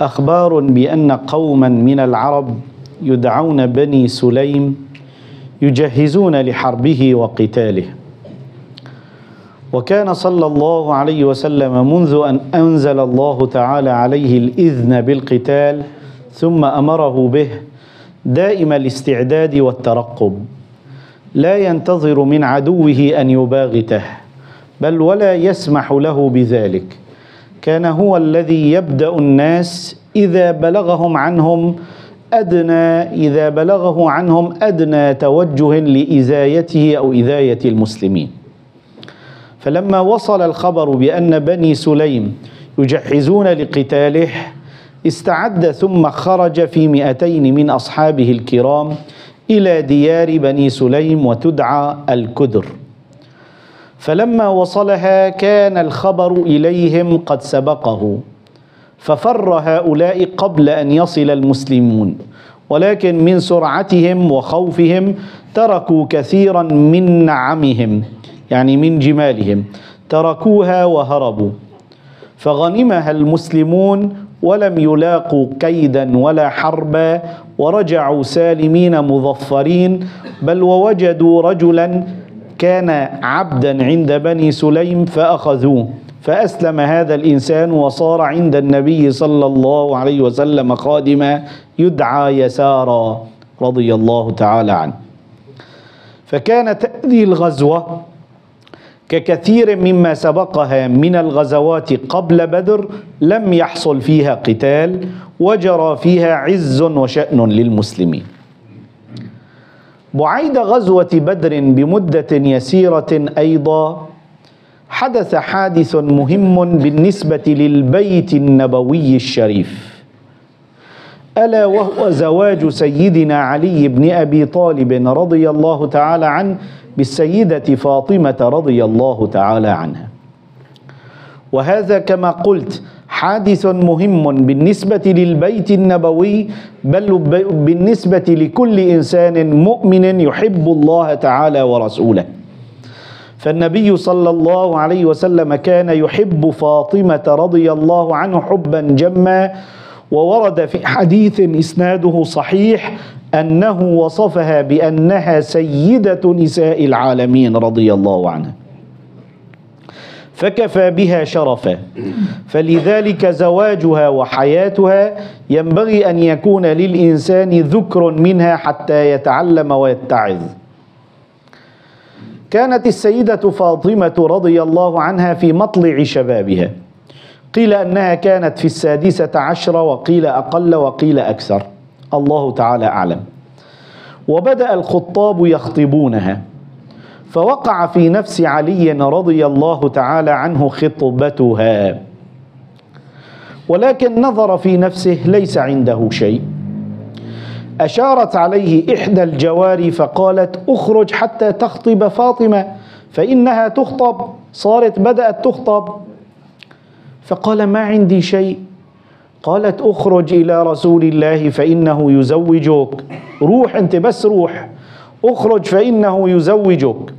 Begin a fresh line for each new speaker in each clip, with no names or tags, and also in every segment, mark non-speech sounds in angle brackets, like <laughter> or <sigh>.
أخبار بأن قوما من العرب يدعون بني سليم يجهزون لحربه وقتاله. وكان صلى الله عليه وسلم منذ أن أنزل الله تعالى عليه الإذن بالقتال ثم أمره به دائم الاستعداد والترقب. لا ينتظر من عدوه أن يباغته بل ولا يسمح له بذلك. كان هو الذي يبدأ الناس إذا بلغهم عنهم أدنى إذا بلغه عنهم أدنى توجه لإزايته أو اذايه المسلمين. فلما وصل الخبر بأن بني سليم يجهزون لقتاله استعد ثم خرج في مئتين من أصحابه الكرام إلى ديار بني سليم وتدعى الكدر. فلما وصلها كان الخبر إليهم قد سبقه ففر هؤلاء قبل أن يصل المسلمون ولكن من سرعتهم وخوفهم تركوا كثيرا من نعمهم يعني من جمالهم تركوها وهربوا. فغنمها المسلمون ولم يلاقوا كيدا ولا حربا ورجعوا سالمين مظفرين بل ووجدوا رجلا كان عبدا عند بني سليم فأخذوه فأسلم هذا الإنسان وصار عند النبي صلى الله عليه وسلم خادما يدعى يسارا رضي الله تعالى عنه. فكانت هذه الغزوة ككثير مما سبقها من الغزوات قبل بدر لم يحصل فيها قتال وجرى فيها عز وشأن للمسلمين. بعيد غزوة بدر بمدة يسيرة أيضا حدث حادث مهم بالنسبة للبيت النبوي الشريف. ألا وهو زواج سيدنا علي بن أبي طالب رضي الله تعالى عنه بالسيدة فاطمة رضي الله تعالى عنها. وهذا كما قلت حادث مهم بالنسبة للبيت النبوي بل بالنسبة لكل إنسان مؤمن يحب الله تعالى ورسوله. فالنبي صلى الله عليه وسلم كان يحب فاطمة رضي الله عنه حبا جما وورد في حديث إسناده صحيح أنه وصفها بأنها سيدة نساء العالمين رضي الله عنها فكفى بها شرفا. فلذلك زواجها وحياتها ينبغي أن يكون للإنسان ذكر منها حتى يتعلم ويتعظ. كانت السيدة فاطمة رضي الله عنها في مطلع شبابها. قيل أنها كانت في السادسة عشرة وقيل أقل وقيل أكثر. الله تعالى أعلم. وبدأ الخطاب يخطبونها. فوقع في نفس علي رضي الله تعالى عنه خطبتها. ولكن نظر في نفسه ليس عنده شيء. أشارت عليه إحدى الجواري فقالت أخرج حتى تخطب فاطمة فإنها تخطب. صارت بدأت تخطب. فقال ما عندي شيء. قالت أخرج إلى رسول الله فإنه يزوجك. روح أنت بس روح. اخرج فإنه يزوجك.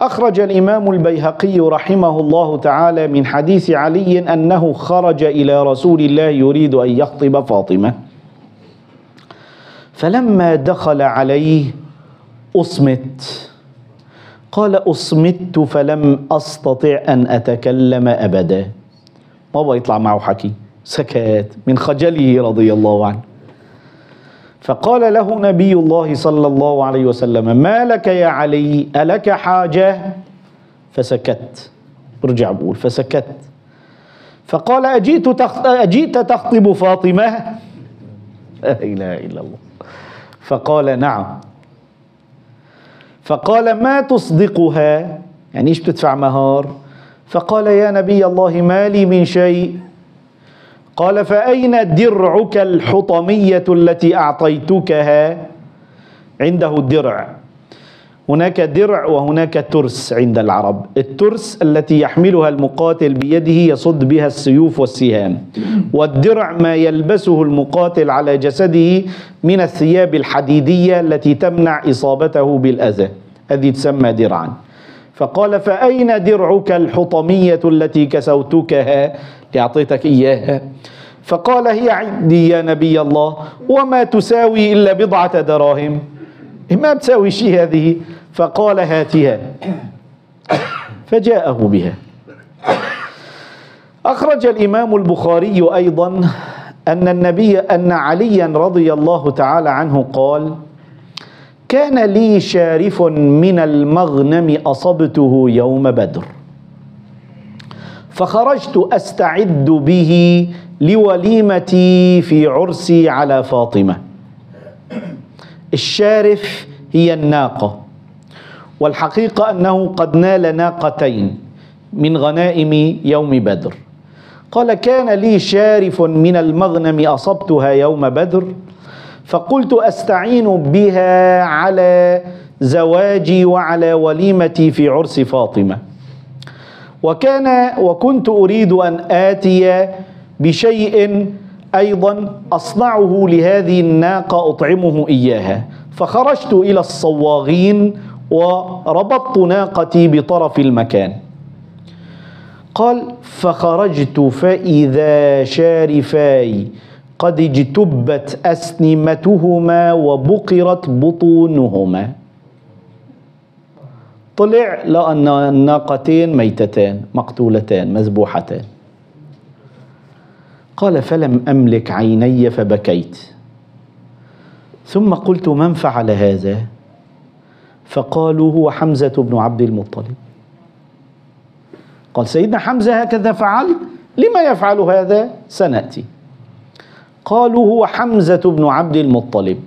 أخرج الإمام البيهقي رحمه الله تعالى من حديث علي أنه خرج إلى رسول الله يريد أن يخطب فاطمة. فلما دخل عليه أصمت. قال أصمت فلم أستطع أن أتكلم أبدا. ما بقى يطلع معه حكي. سكت. من خجله رضي الله عنه. فقال له نبي الله صلى الله عليه وسلم ما لك يا علي؟ ألك حاجة؟ فسكت. برجع بقول فسكت. فقال أجيت تخط... أجيت تخطب فاطمة؟ لا إله إلا الله. فقال نعم. فقال ما تصدقها؟ يعني إيش بتدفع مهار؟ فقال يا نبي الله ما لي من شيء. قال فأين درعك الحطمية التي أعطيتكها؟ عنده الدرع هناك درع وهناك ترس عند العرب. الترس التي يحملها المقاتل بيده يصد بها السيوف والسهام. والدرع ما يلبسه المقاتل على جسده من الثياب الحديدية التي تمنع إصابته بالأذى. هذه تسمى درعا. فقال فأين درعك الحطمية التي كسوتكها؟ اللي أعطيتك إياها. فقال هي عندي يا نبي الله وما تساوي إلا بضعة دراهم. ما بتساوي شيء هذه؟ فقال هاتها. فجاءه بها. أخرج الإمام البخاري أيضا أن النبي أن عليا رضي الله تعالى عنه قال كان لي شارف من المغنم أصبته يوم بدر. فخرجت أستعد به لوليمتي في عرسي على فاطمة. الشارف هي الناقة والحقيقة أنه قد نال ناقتين من غنائم يوم بدر. قال كان لي شارف من المغنم أصبتها يوم بدر فقلت أستعين بها على زواجي وعلى وليمتي في عرس فاطمة. وكان وكنت أريد أن آتي بشيء أيضا أصنعه لهذه الناقة أطعمه إياها. فخرجت إلى الصواغين وربطت ناقتي بطرف المكان. قال فخرجت فإذا شارفاي قد اجتبت أسنمتهما وبقرت بطونهما. طلع لقى الناقتين ميتتان مقتولتان مذبوحتان قال فلم أملك عيني فبكيت. ثم قلت من فعل هذا؟ فقالوا هو حمزة بن عبد المطلب. قال سيدنا حمزة هكذا فعل؟ لما يفعل هذا؟ سنأتي. قالوا هو حمزة بن عبد المطلب.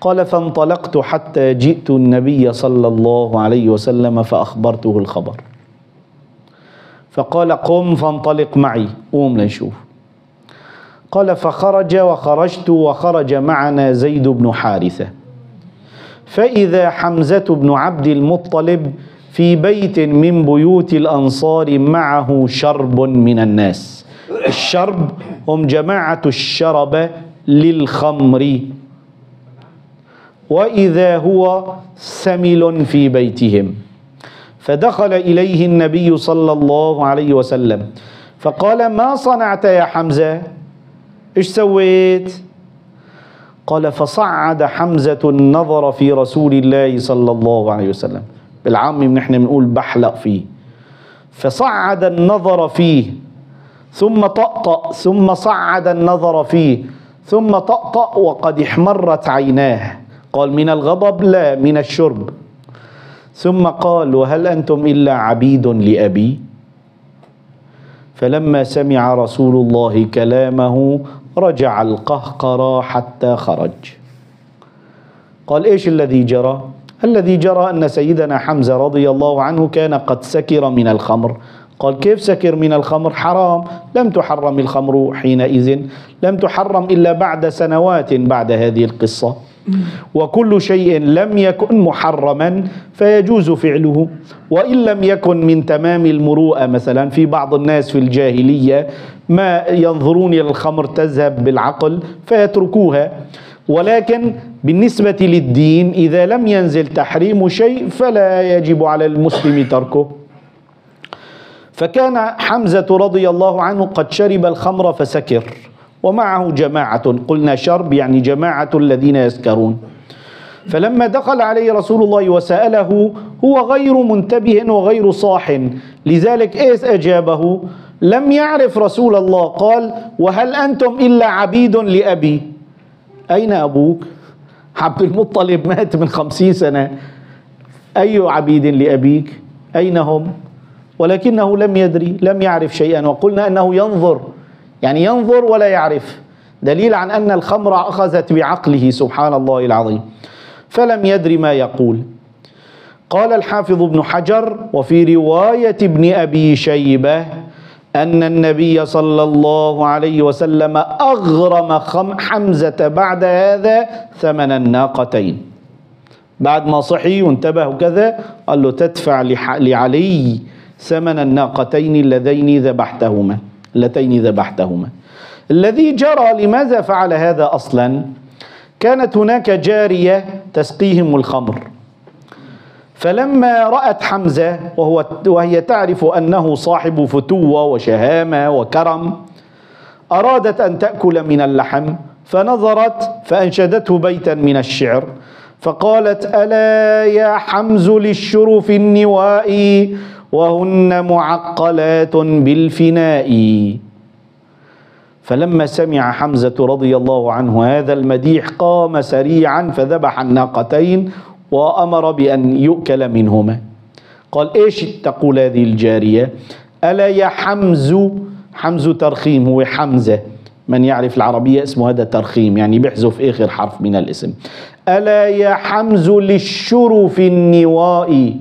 قال فانطلقت حتى جئت النبي صلى الله عليه وسلم فأخبرته الخبر. فقال قم فانطلق معي قوم لنشوف. قال فخرج وخرجت وخرج معنا زيد بن حارثة. فإذا حمزة بن عبد المطلب في بيت من بيوت الأنصار معه شرب من الناس. الشرب هم جماعة الشرب للخمر. وإذا هو سمل في بيتهم. فدخل إليه النبي صلى الله عليه وسلم فقال ما صنعت يا حمزة؟ إيش سويت؟ قال فصعد حمزة النظر في رسول الله صلى الله عليه وسلم. بالعامي نحن بنقول بحلق فيه. فصعد النظر فيه ثم طأطأ ثم صعد النظر فيه ثم طأطأ وقد احمرت عيناه. قال من الغضب لا من الشرب. ثم قال وهل أنتم إلا عبيد لأبي؟ فلما سمع رسول الله كلامه رجع القهقرى حتى خرج. قال إيش الذي جرى؟ الذي جرى أن سيدنا حمزة رضي الله عنه كان قد سكر من الخمر. قال كيف سكر من الخمر؟ حرام. لم تحرم الخمر حينئذ. لم تحرم إلا بعد سنوات بعد هذه القصة. وكل شيء لم يكن محرما فيجوز فعله. وإن لم يكن من تمام المروءة مثلا في بعض الناس في الجاهلية ما ينظرون إلى الخمر تذهب بالعقل فيتركوها. ولكن بالنسبة للدين إذا لم ينزل تحريم شيء فلا يجب على المسلم تركه. فكان حمزة رضي الله عنه قد شرب الخمر فسكر. ومعه جماعة. قلنا شرب يعني جماعة الذين يسكرون. فلما دخل عليه رسول الله وسأله هو غير منتبه وغير صاح؟ لذلك إيش أجابه لم يعرف رسول الله. قال وهل أنتم إلا عبيد لأبي؟ أين أبوك؟ عبد المطلب مات من خمسين سنة. أي عبيد لأبيك؟ أين هم ولكنه لم يدري لم يعرف شيئا. وقلنا أنه ينظر. يعني ينظر ولا يعرف. دليل عن أن الخمر أخذت بعقله سبحان الله العظيم. فلم يدر ما يقول. قال الحافظ ابن حجر وفي رواية ابن أبي شيبة أن النبي صلى الله عليه وسلم أغرم حمزة بعد هذا ثمن الناقتين. بعد ما صحي وانتبه وكذا قال له تدفع لعلي ثمن الناقتين اللذين ذبحتهما. اللتين ذبحتهما. الذي جرى لماذا فعل هذا أصلا؟ كانت هناك جارية تسقيهم الخمر. فلما رأت حمزة وهو وهي تعرف أنه صاحب فتوة وشهامة وكرم أرادت أن تأكل من اللحم فنظرت فأنشدته بيتا من الشعر فقالت ألا يا حمز للشرف النواء وهن معقلات بالفناء. فلما سمع حمزة رضي الله عنه هذا المديح قام سريعا فذبح الناقتين وأمر بأن يؤكل منهما. قال إيش تقول هذه الجارية؟ ألا يا حمز؟ حمز ترخيم هو حمزة. من يعرف العربية اسمه هذا ترخيم يعني بيحذف آخر حرف من الاسم. ألا يا حمز للشرف النواء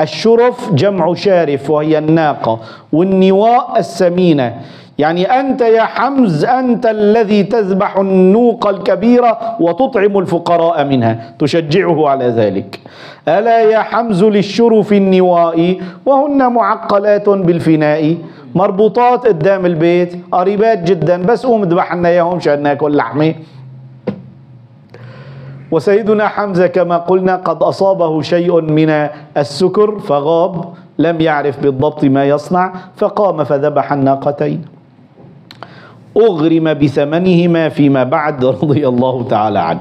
الشرف جمع شارف وهي الناقة والنواء السمينة. يعني أنت يا حمز أنت الذي تذبح النوق الكبيرة وتطعم الفقراء منها. تشجعه على ذلك. ألا يا حمز للشرف النواء؟ وهن معقلات بالفناء. مربوطات قدام البيت قريبات جدا. بس قوم اذبح لنا إياهم عشان ناكل لحمة. وسيدنا حمزة كما قلنا قد أصابه شيء من السكر فغاب لم يعرف بالضبط ما يصنع فقام فذبح الناقتين. أغرم بثمنهما فيما بعد <laughs> رضي الله تعالى عنه.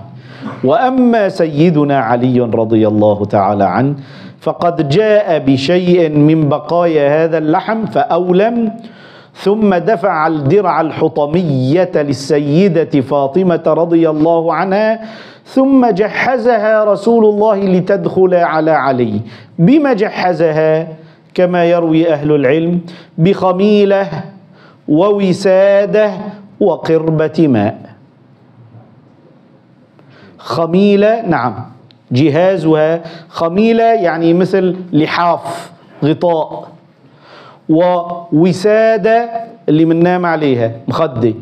وأما سيدنا علي رضي الله تعالى عنه فقد جاء بشيء من بقايا هذا اللحم فأولم ثم دفع الدرع الحطمية للسيدة فاطمة رضي الله عنها ثم جهزها رسول الله لتدخل على علي. بما جهزها؟ كما يروي أهل العلم بخميلة ووسادة وقربة ماء. خميلة نعم جهازها خميلة يعني مثل لحاف غطاء. ووسادة اللي بننام عليها مخدة.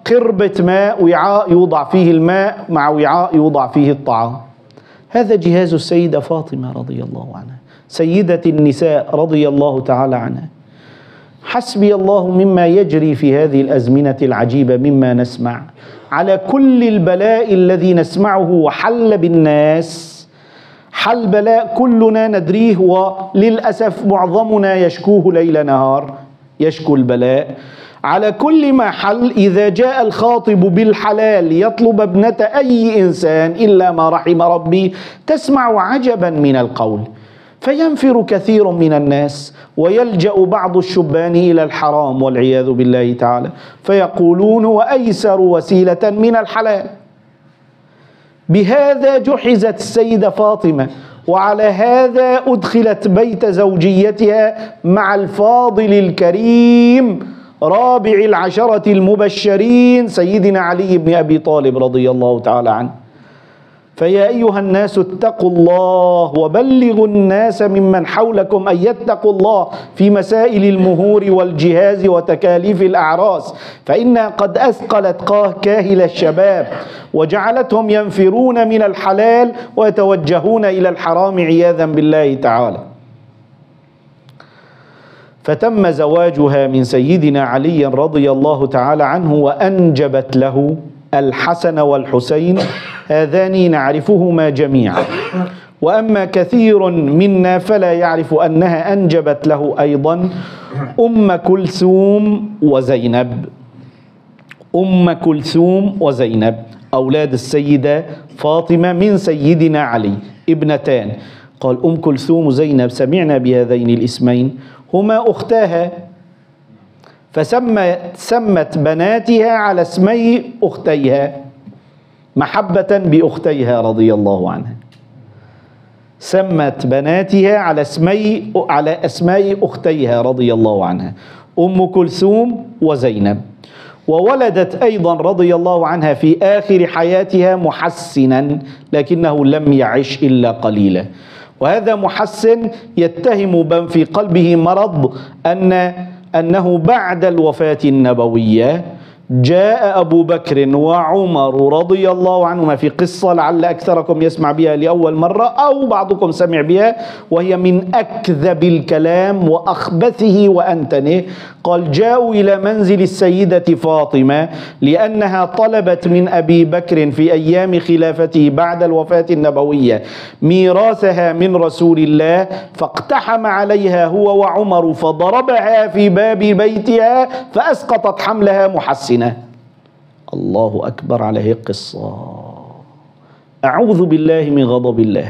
وقربة ماء وعاء يوضع فيه الماء مع وعاء يوضع فيه الطعام. هذا جهاز السيدة فاطمة رضي الله عنها سيدة النساء رضي الله تعالى عنها. حسبي الله مما يجري في هذه الأزمنة العجيبة مما نسمع. على كل البلاء الذي نسمعه وحل بالناس حل بلاء كلنا ندريه وللأسف معظمنا يشكوه ليل نهار. يشكو البلاء. على كل ما حل إذا جاء الخاطب بالحلال يطلب ابنة أي إنسان إلا ما رحم ربي تسمع عجبا من القول. فينفر كثير من الناس ويلجأ بعض الشبان إلى الحرام والعياذ بالله تعالى. فيقولون وأيسر وسيلة من الحلال. بهذا جحزت السيدة فاطمة وعلى هذا أدخلت بيت زوجيتها مع الفاضل الكريم رابع العشرة المبشرين سيدنا علي بن أبي طالب رضي الله تعالى عنه. فيا أيها الناس اتقوا الله وبلغوا الناس ممن حولكم أن يتقوا الله في مسائل المهور والجهاز وتكاليف الأعراس فانها قد أثقلت كاهل الشباب وجعلتهم ينفرون من الحلال ويتوجهون إلى الحرام عياذا بالله تعالى. فتم زواجها من سيدنا علي رضي الله تعالى عنه وأنجبت له الحسن والحسين. هذان نعرفهما جميعا. وأما كثير منا فلا يعرف أنها أنجبت له أيضا أم كلثوم وزينب. أم كلثوم وزينب. أولاد السيدة فاطمة من سيدنا علي ابنتان. قال أم كلثوم وزينب سمعنا بهذين الاسمين. هما أختاها. فسمت سمت بناتها على اسمي أختيها محبة بأختيها رضي الله عنها. سمت بناتها على اسمي على اسماء أختيها رضي الله عنها أم كلثوم وزينب. وولدت أيضا رضي الله عنها في آخر حياتها محسنا لكنه لم يعش إلا قليلا. وهذا محسن يتهم في قلبه مرض ان أنه بعد الوفاة النبوية جاء أبو بكر وعمر رضي الله عنهما في قصة لعل أكثركم يسمع بها لأول مرة أو بعضكم سمع بها وهي من أكذب الكلام وأخبثه وأنتنه. قال جاءوا إلى منزل السيدة فاطمة لأنها طلبت من أبي بكر في أيام خلافته بعد الوفاة النبوية ميراثها من رسول الله فاقتحم عليها هو وعمر فضربها في باب بيتها فأسقطت حملها محسنة الله أكبر عليه القصة أعوذ بالله من غضب الله.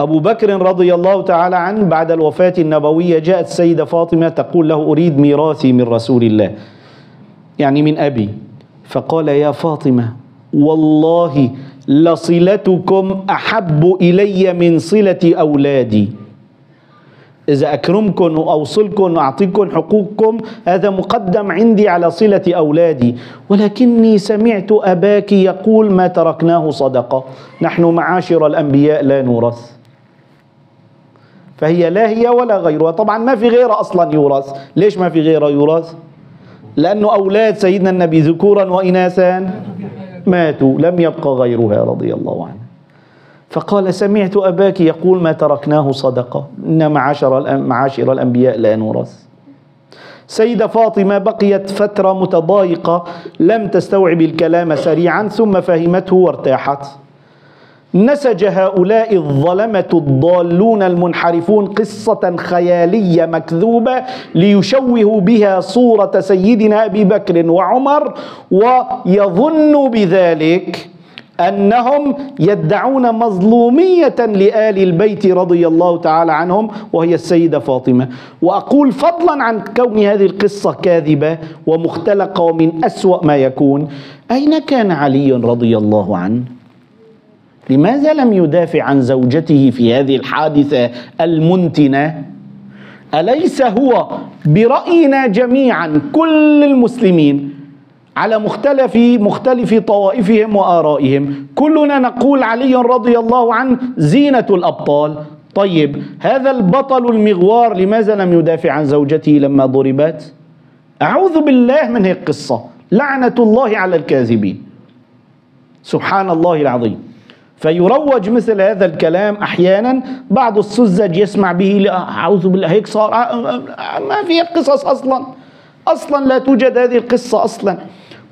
أبو بكر رضي الله تعالى عنه بعد الوفاة النبوية جاءت السيدة فاطمة تقول له أريد ميراثي من رسول الله. يعني من أبي. فقال يا فاطمة والله لصلتكم أحب إلي من صلة أولادي. إذا أكرمكم وأوصلكم وأعطيكم حقوقكم هذا مقدم عندي على صلة أولادي. ولكني سمعت أباك يقول ما تركناه صدقة. نحن معاشر الأنبياء لا نورث. فهي لا هي ولا غيرها. طبعا ما في غيرها أصلا يورث. ليش ما في غيرها يورث؟ لأنه أولاد سيدنا النبي ذكورا وإناثا ماتوا. لم يبقى غيرها رضي الله عنه. فقال سمعت أباك يقول ما تركناه صدقة. إن معاشر معاشر الأنبياء لا نورث سيدة فاطمة بقيت فترة متضايقة لم تستوعب الكلام سريعا ثم فهمته وارتاحت. نسج هؤلاء الظلمة الضالون المنحرفون قصة خيالية مكذوبة ليشوهوا بها صورة سيدنا أبي بكر وعمر ويظنوا بذلك أنهم يدعون مظلومية لآل البيت رضي الله تعالى عنهم وهي السيدة فاطمة. وأقول فضلا عن كون هذه القصة كاذبة ومختلقة ومن أسوأ ما يكون. أين كان علي رضي الله عنه؟ لماذا لم يدافع عن زوجته في هذه الحادثة المنتنة؟ أليس هو برأينا جميعا كل المسلمين؟ على مختلف مختلف طوائفهم وآرائهم. كلنا نقول علي رضي الله عنه زينة الأبطال. طيب هذا البطل المغوار لماذا لم يدافع عن زوجته لما ضربت؟ أعوذ بالله من هي القصة. لعنة الله على الكاذبين. سبحان الله العظيم. فيروج مثل هذا الكلام أحيانا. بعض السذج يسمع به أعوذ بالله هيك صار ما في قصص أصلا. أصلا لا توجد هذه القصة أصلا.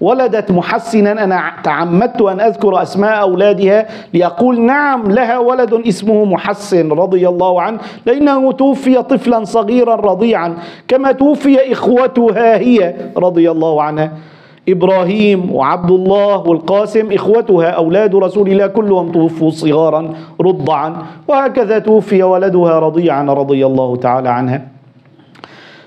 ولدت محسنا أنا تعمدت أن أذكر أسماء أولادها لأقول نعم لها ولد اسمه محسن رضي الله عنه لأنه توفي طفلا صغيرا رضيعا كما توفي إخوتها هي رضي الله عنها. إبراهيم وعبد الله والقاسم إخوتها أولاد رسول الله كلهم توفوا صغارا رضعا وهكذا توفي ولدها رضيعا رضي الله تعالى عنها.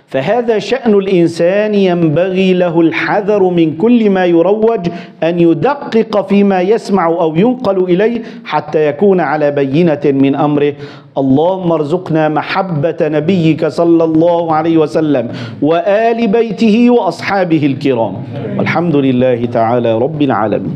فهذا شأن الإنسان ينبغي له الحذر من كل ما يروج أن يدقق فيما يسمع أو ينقل إليه حتى يكون على بينة من أمره. اللهم ارزقنا محبة نبيك صلى الله عليه وسلم وآل بيته وأصحابه الكرام. والحمد لله تعالى رب العالمين.